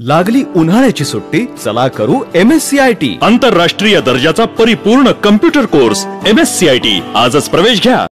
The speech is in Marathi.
लागली उन्हाळ्याची सुट्टी चला करू M S C I T आंतरराष्ट्रीय दर्जाचा परिपूर्ण computer course M S C I T आजच प्रवेश घ्या.